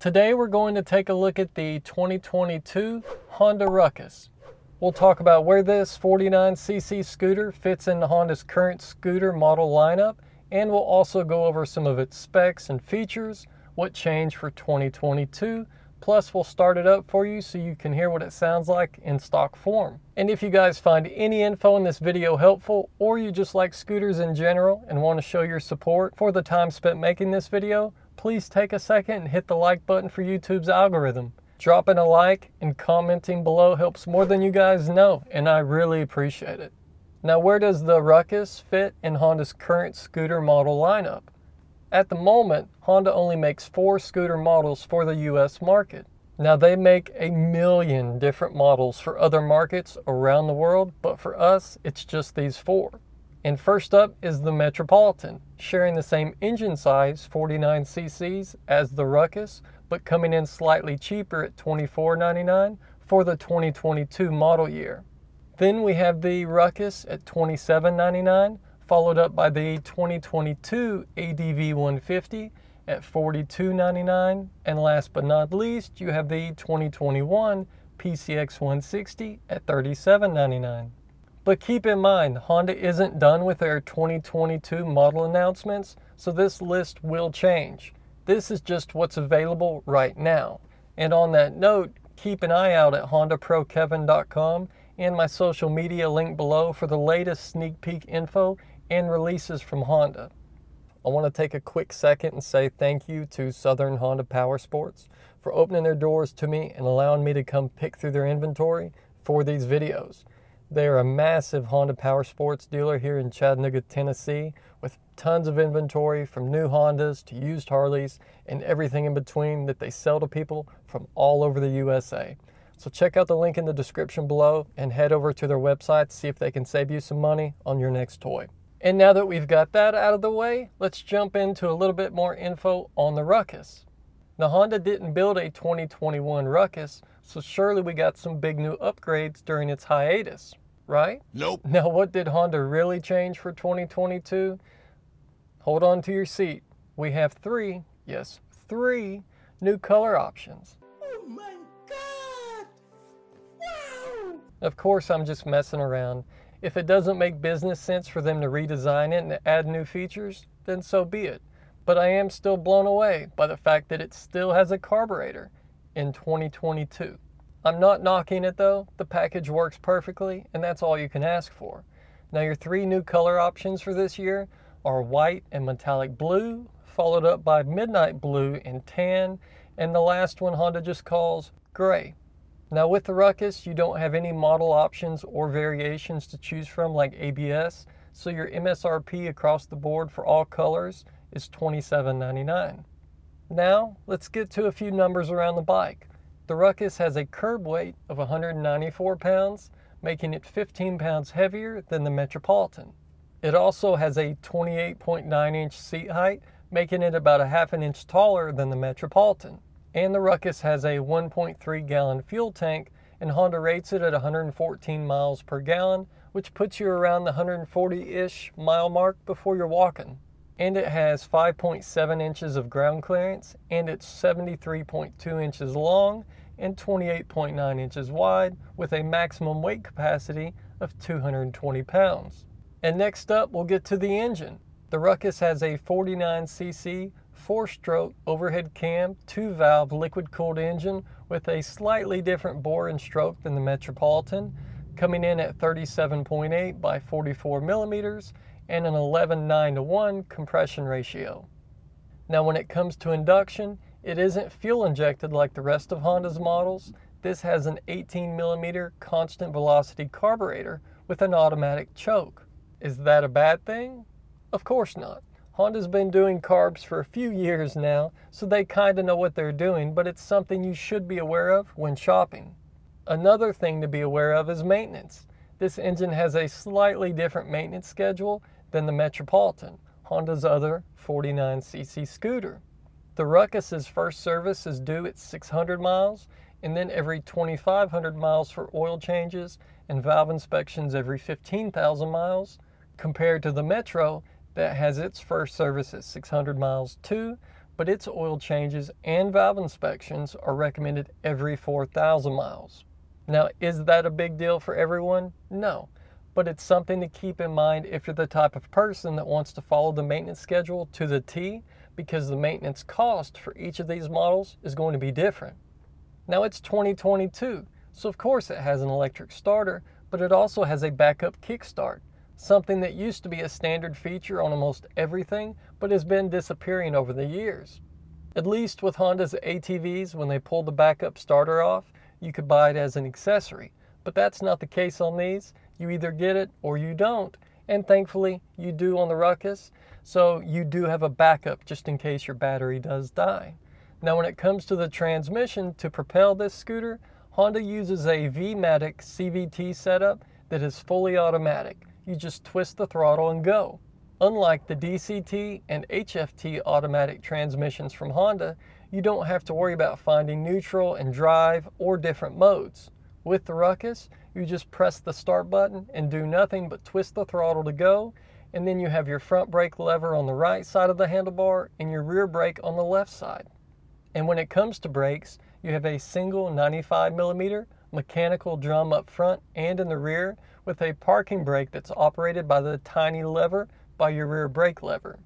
Today we're going to take a look at the 2022 Honda Ruckus. We'll talk about where this 49cc scooter fits into Honda's current scooter model lineup, and we'll also go over some of its specs and features, what changed for 2022, plus we'll start it up for you so you can hear what it sounds like in stock form. And if you guys find any info in this video helpful, or you just like scooters in general and want to show your support for the time spent making this video, please take a second and hit the like button for YouTube's algorithm. Dropping a like and commenting below helps more than you guys know, and I really appreciate it. Now, where does the Ruckus fit in Honda's current scooter model lineup? At the moment, Honda only makes four scooter models for the US market. Now, they make a million different models for other markets around the world, but for us, it's just these four. And first up is the Metropolitan, sharing the same engine size, 49 cc's, as the Ruckus, but coming in slightly cheaper at $24.99 for the 2022 model year. Then we have the Ruckus at $27.99, followed up by the 2022 ADV 150 at $42.99, and last but not least, you have the 2021 PCX 160 at $37.99. But keep in mind, Honda isn't done with their 2022 model announcements, so this list will change. This is just what's available right now. And on that note, keep an eye out at HondaProKevin.com and my social media link below for the latest sneak peek info and releases from Honda. I want to take a quick second and say thank you to Southern Honda Power Sports for opening their doors to me and allowing me to come pick through their inventory for these videos. They are a massive Honda Power Sports dealer here in Chattanooga, Tennessee, with tons of inventory from new Hondas to used Harleys and everything in between that they sell to people from all over the USA. So check out the link in the description below and head over to their website to see if they can save you some money on your next toy. And now that we've got that out of the way, let's jump into a little bit more info on the Ruckus. Now Honda didn't build a 2021 Ruckus, so surely we got some big new upgrades during its hiatus right? Nope. Now, what did Honda really change for 2022? Hold on to your seat. We have three, yes, three new color options. Oh my God! Wow! Of course, I'm just messing around. If it doesn't make business sense for them to redesign it and add new features, then so be it. But I am still blown away by the fact that it still has a carburetor in 2022. I'm not knocking it though, the package works perfectly and that's all you can ask for. Now your three new color options for this year are white and metallic blue, followed up by midnight blue and tan, and the last one Honda just calls gray. Now with the Ruckus, you don't have any model options or variations to choose from like ABS, so your MSRP across the board for all colors is $27.99. Now, let's get to a few numbers around the bike. The Ruckus has a curb weight of 194 pounds, making it 15 pounds heavier than the Metropolitan. It also has a 28.9 inch seat height, making it about a half an inch taller than the Metropolitan. And the Ruckus has a 1.3 gallon fuel tank, and Honda rates it at 114 miles per gallon, which puts you around the 140 ish mile mark before you're walking and it has 5.7 inches of ground clearance and it's 73.2 inches long and 28.9 inches wide with a maximum weight capacity of 220 pounds. And next up we'll get to the engine. The Ruckus has a 49cc four-stroke overhead cam, two-valve liquid-cooled engine with a slightly different bore and stroke than the Metropolitan, coming in at 37.8 by 44 millimeters and an 11 9 to 1 compression ratio. Now when it comes to induction, it isn't fuel injected like the rest of Honda's models. This has an 18 millimeter constant velocity carburetor with an automatic choke. Is that a bad thing? Of course not. Honda's been doing carbs for a few years now, so they kinda know what they're doing, but it's something you should be aware of when shopping. Another thing to be aware of is maintenance. This engine has a slightly different maintenance schedule than the Metropolitan, Honda's other 49cc scooter. The Ruckus's first service is due at 600 miles, and then every 2,500 miles for oil changes and valve inspections every 15,000 miles, compared to the Metro that has its first service at 600 miles too, but its oil changes and valve inspections are recommended every 4,000 miles. Now, is that a big deal for everyone? No, but it's something to keep in mind if you're the type of person that wants to follow the maintenance schedule to the T because the maintenance cost for each of these models is going to be different. Now it's 2022, so of course it has an electric starter, but it also has a backup kickstart, something that used to be a standard feature on almost everything, but has been disappearing over the years. At least with Honda's ATVs, when they pulled the backup starter off, you could buy it as an accessory. But that's not the case on these. You either get it or you don't. And thankfully, you do on the Ruckus. So you do have a backup just in case your battery does die. Now, when it comes to the transmission to propel this scooter, Honda uses a V-Matic CVT setup that is fully automatic. You just twist the throttle and go. Unlike the DCT and HFT automatic transmissions from Honda, you don't have to worry about finding neutral and drive or different modes. With the Ruckus, you just press the start button and do nothing but twist the throttle to go, and then you have your front brake lever on the right side of the handlebar and your rear brake on the left side. And when it comes to brakes, you have a single 95 millimeter mechanical drum up front and in the rear with a parking brake that's operated by the tiny lever by your rear brake lever.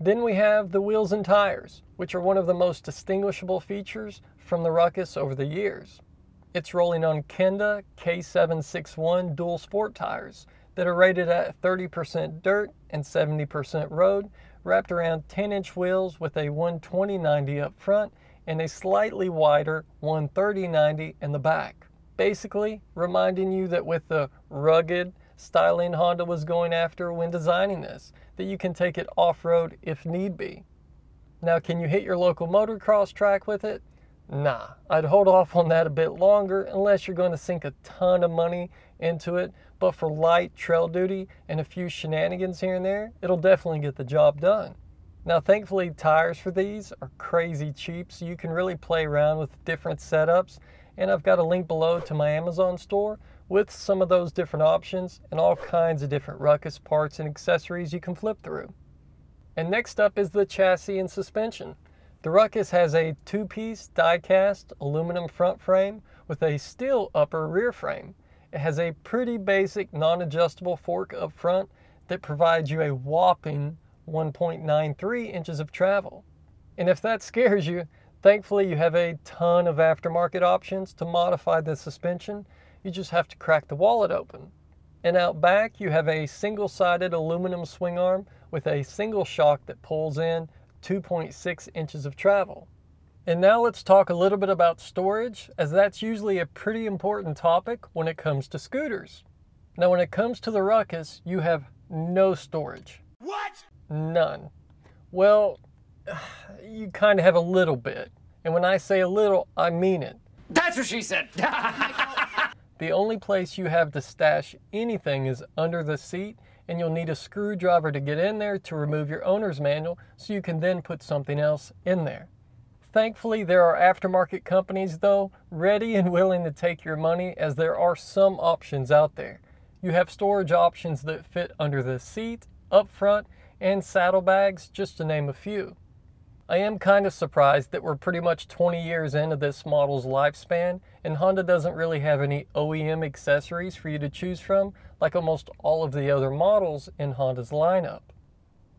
Then we have the wheels and tires, which are one of the most distinguishable features from the Ruckus over the years. It's rolling on Kenda K761 dual sport tires that are rated at 30% dirt and 70% road, wrapped around 10 inch wheels with a 120/90 up front and a slightly wider 130/90 in the back. Basically, reminding you that with the rugged styling Honda was going after when designing this, that you can take it off road if need be. Now, can you hit your local motocross track with it? Nah, I'd hold off on that a bit longer unless you're going to sink a ton of money into it. But for light trail duty and a few shenanigans here and there, it'll definitely get the job done. Now, thankfully, tires for these are crazy cheap, so you can really play around with different setups. And I've got a link below to my Amazon store with some of those different options and all kinds of different ruckus parts and accessories you can flip through. And next up is the chassis and suspension. The Ruckus has a two-piece die-cast aluminum front frame with a steel upper rear frame. It has a pretty basic non-adjustable fork up front that provides you a whopping 1.93 inches of travel. And if that scares you, thankfully you have a ton of aftermarket options to modify the suspension. You just have to crack the wallet open. And out back you have a single-sided aluminum swing arm with a single shock that pulls in 2.6 inches of travel. And now let's talk a little bit about storage, as that's usually a pretty important topic when it comes to scooters. Now, when it comes to the Ruckus, you have no storage. What? None. Well, you kind of have a little bit. And when I say a little, I mean it. That's what she said. the only place you have to stash anything is under the seat and you'll need a screwdriver to get in there to remove your owner's manual so you can then put something else in there. Thankfully, there are aftermarket companies, though, ready and willing to take your money as there are some options out there. You have storage options that fit under the seat, up front, and saddlebags, just to name a few. I am kind of surprised that we're pretty much 20 years into this model's lifespan and Honda doesn't really have any OEM accessories for you to choose from like almost all of the other models in Honda's lineup.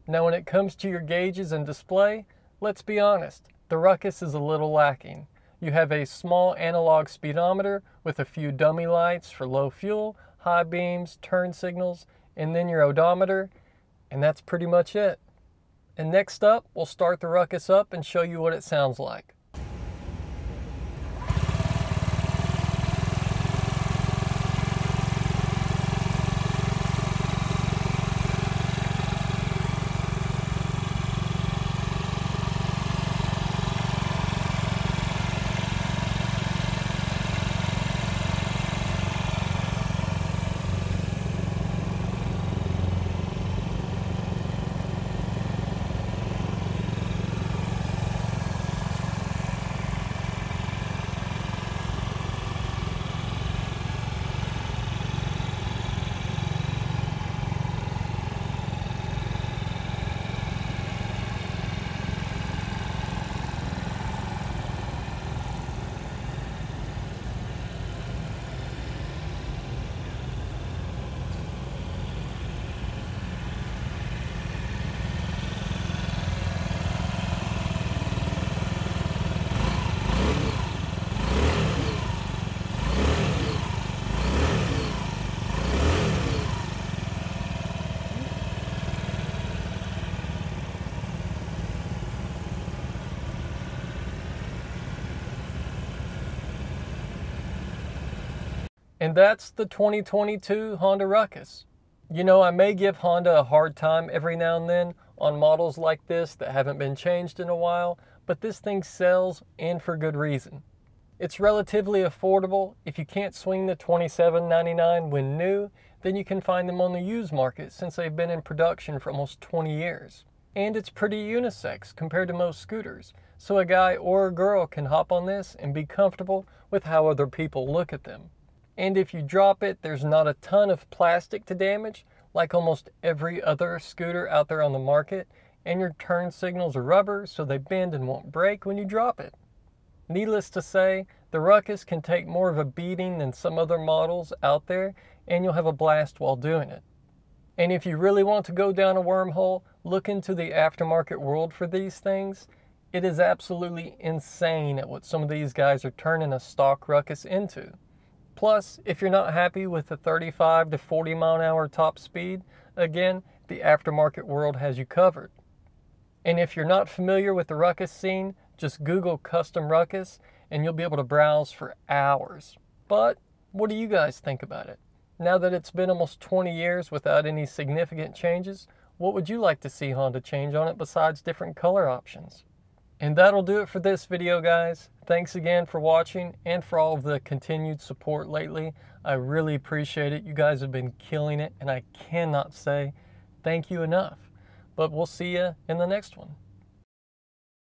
Now when it comes to your gauges and display, let's be honest, the Ruckus is a little lacking. You have a small analog speedometer with a few dummy lights for low fuel, high beams, turn signals, and then your odometer, and that's pretty much it. And next up, we'll start the Ruckus up and show you what it sounds like. And that's the 2022 Honda Ruckus. You know, I may give Honda a hard time every now and then on models like this that haven't been changed in a while, but this thing sells and for good reason. It's relatively affordable. If you can't swing the $27.99 when new, then you can find them on the used market since they've been in production for almost 20 years. And it's pretty unisex compared to most scooters, so a guy or a girl can hop on this and be comfortable with how other people look at them. And if you drop it, there's not a ton of plastic to damage, like almost every other scooter out there on the market, and your turn signals are rubber, so they bend and won't break when you drop it. Needless to say, the Ruckus can take more of a beating than some other models out there, and you'll have a blast while doing it. And if you really want to go down a wormhole, look into the aftermarket world for these things. It is absolutely insane at what some of these guys are turning a stock Ruckus into. Plus, if you're not happy with the 35 to 40 mile an hour top speed, again, the aftermarket world has you covered. And if you're not familiar with the ruckus scene, just Google custom ruckus and you'll be able to browse for hours. But what do you guys think about it? Now that it's been almost 20 years without any significant changes, what would you like to see Honda change on it besides different color options? And that'll do it for this video, guys. Thanks again for watching and for all of the continued support lately. I really appreciate it. You guys have been killing it, and I cannot say thank you enough. But we'll see you in the next one.